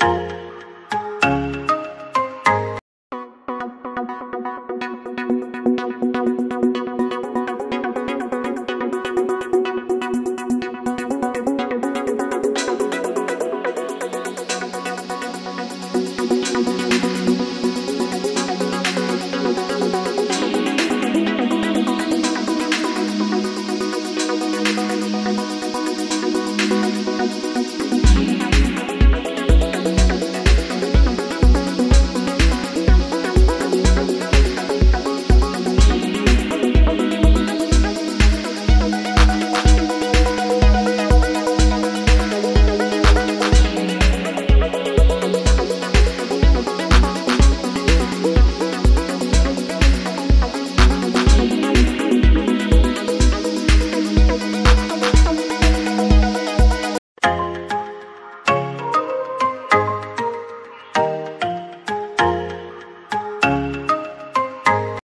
Bye.